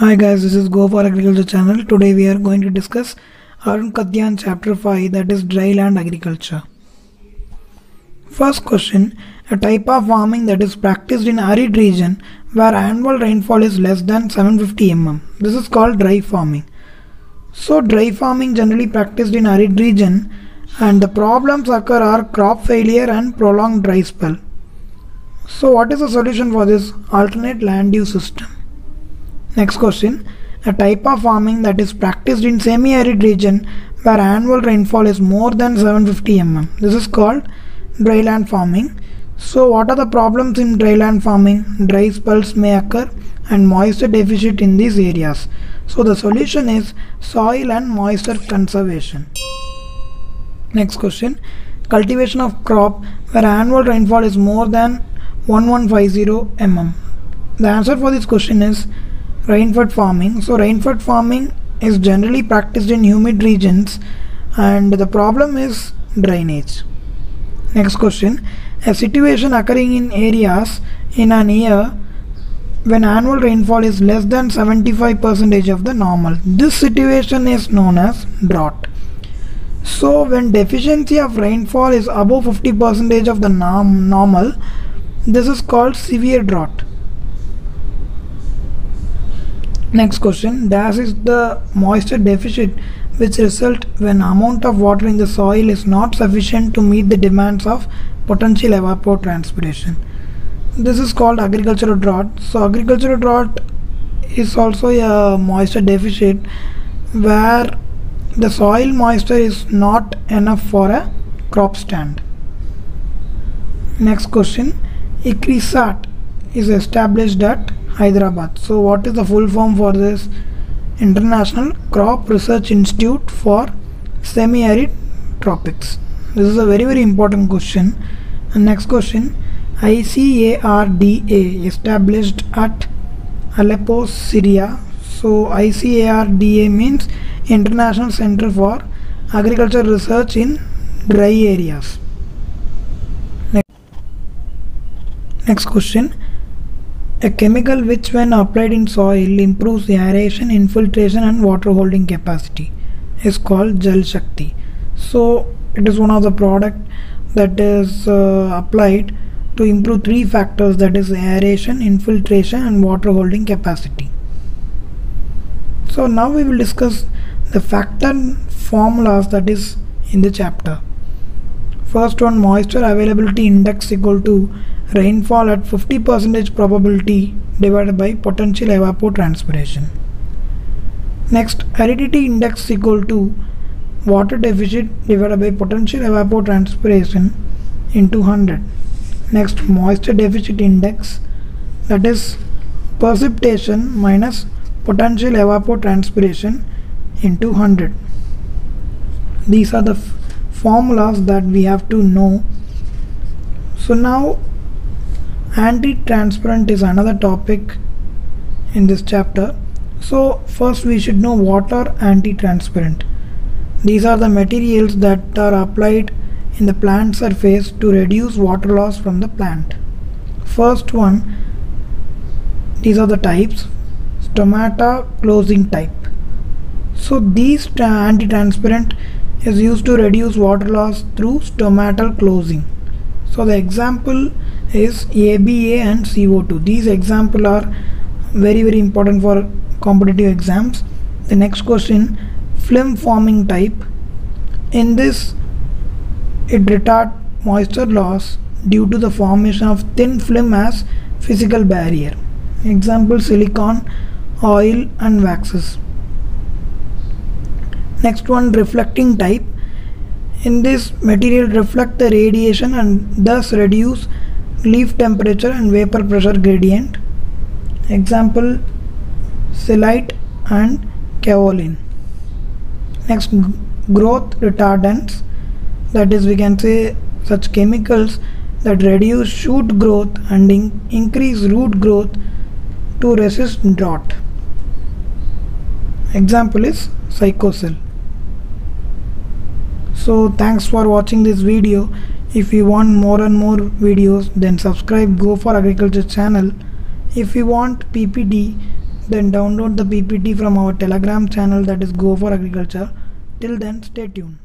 Hi guys, this is Go for Agriculture channel. Today we are going to discuss Arun Katyan chapter 5 that is dry land agriculture. First question A type of farming that is practiced in arid region where annual rainfall is less than 750 mm. This is called dry farming. So dry farming generally practiced in arid region and the problems occur are crop failure and prolonged dry spell. So what is the solution for this alternate land use system? Next question. A type of farming that is practiced in semi-arid region where annual rainfall is more than 750 mm. This is called dryland farming. So what are the problems in dryland farming? Dry spells may occur and moisture deficit in these areas. So the solution is soil and moisture conservation. Next question. Cultivation of crop where annual rainfall is more than 1150 mm. The answer for this question is rainfed farming. So rainfed farming is generally practiced in humid regions and the problem is drainage. Next question. A situation occurring in areas in an year when annual rainfall is less than 75% of the normal. This situation is known as drought. So when deficiency of rainfall is above 50% of the norm normal, this is called severe drought. Next question. Dash is the moisture deficit which result when amount of water in the soil is not sufficient to meet the demands of potential evapotranspiration. This is called agricultural drought. So agricultural drought is also a moisture deficit where the soil moisture is not enough for a crop stand. Next question. ICRISAT is established at Hyderabad. So what is the full form for this? International Crop Research Institute for Semi-Arid Tropics. This is a very very important question. And next question. ICARDA established at Aleppo, Syria. So ICARDA means International Center for Agriculture Research in Dry Areas. Next question. A chemical which when applied in soil improves aeration, infiltration and water holding capacity is called Jal Shakti. So it is one of the product that is uh, applied to improve three factors that is aeration, infiltration and water holding capacity. So now we will discuss the factor formulas that is in the chapter. First one moisture availability index equal to rainfall at 50 percentage probability divided by potential evapotranspiration. Next aridity index equal to water deficit divided by potential evapotranspiration into 100. Next moisture deficit index that is precipitation minus potential evapotranspiration into 100. These are the formulas that we have to know. So now anti-transpirant is another topic in this chapter. So first we should know what are anti-transpirant. These are the materials that are applied in the plant surface to reduce water loss from the plant. First one, these are the types, stomata closing type. So these anti-transpirant is used to reduce water loss through stomatal closing. So the example is ABA and CO2. These example are very very important for competitive exams. The next question film forming type. In this it retard moisture loss due to the formation of thin film as physical barrier. Example silicon, oil and waxes. Next one reflecting type. In this material reflect the radiation and thus reduce leaf temperature and vapor pressure gradient. Example Silite and kaolin. Next growth retardants that is we can say such chemicals that reduce shoot growth and in increase root growth to resist drought. Example is Cycocel so thanks for watching this video if you want more and more videos then subscribe go for agriculture channel if you want ppd then download the PPT from our Telegram channel that is Go for Agriculture. Till then, stay tuned.